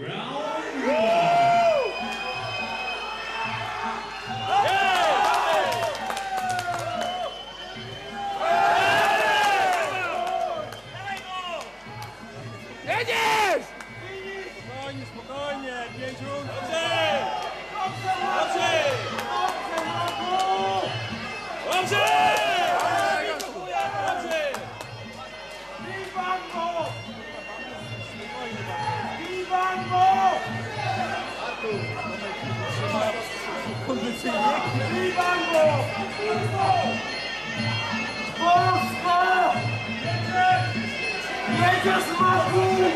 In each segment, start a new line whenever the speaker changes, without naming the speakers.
Round
povo!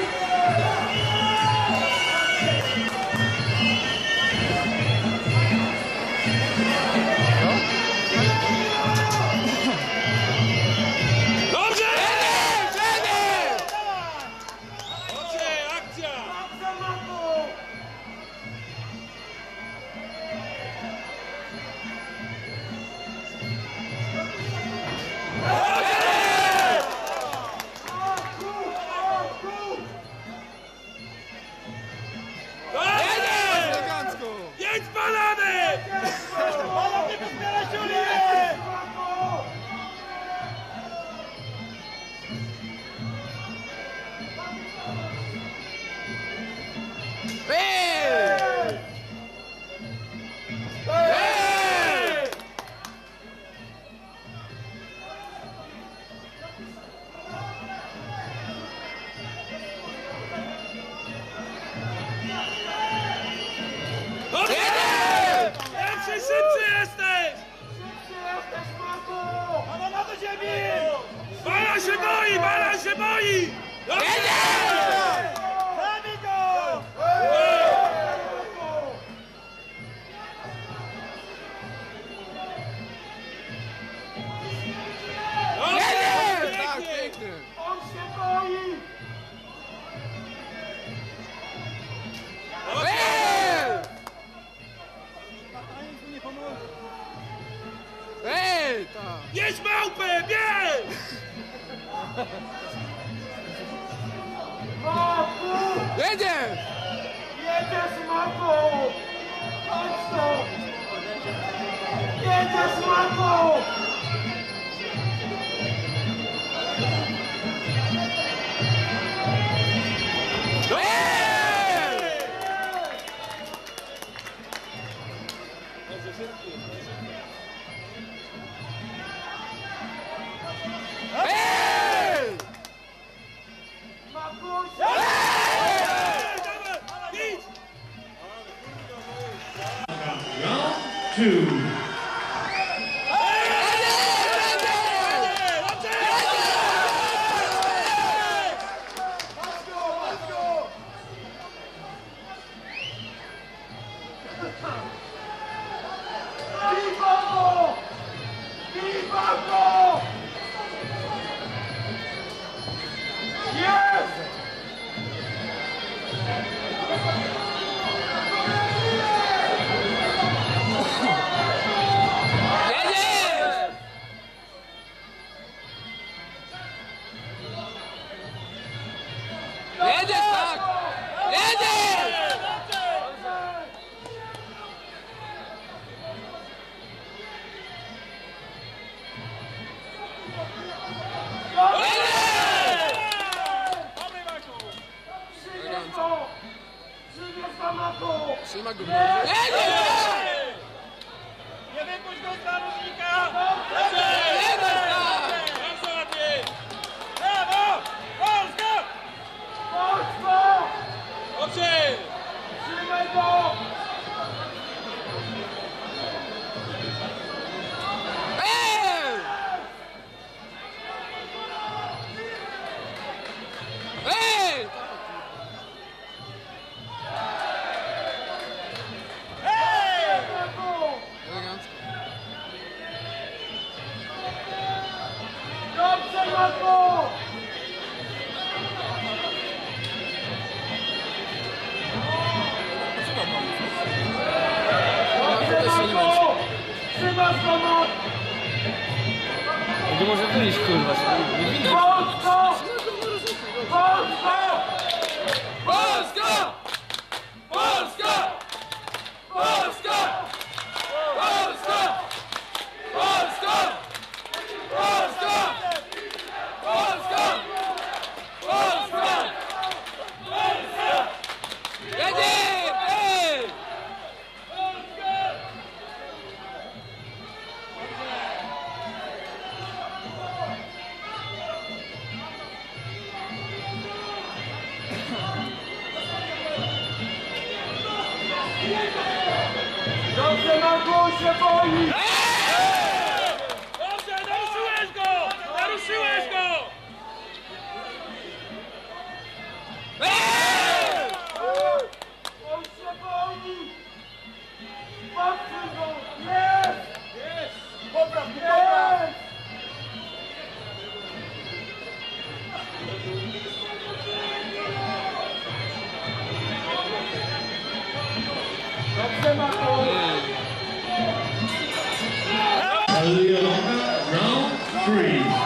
Szybszy jesteś! Szybszy jesteś,
Marku! Ale na do ziemi!
Bala się boi! Bala się boi! Dobrze!
Michael!
Touchdown! Get us
Michael! two,
Sima Gol! Sima Gol!
Będzie może wyjść, kurwa.
Dobrze, Marku, się boi!
Three.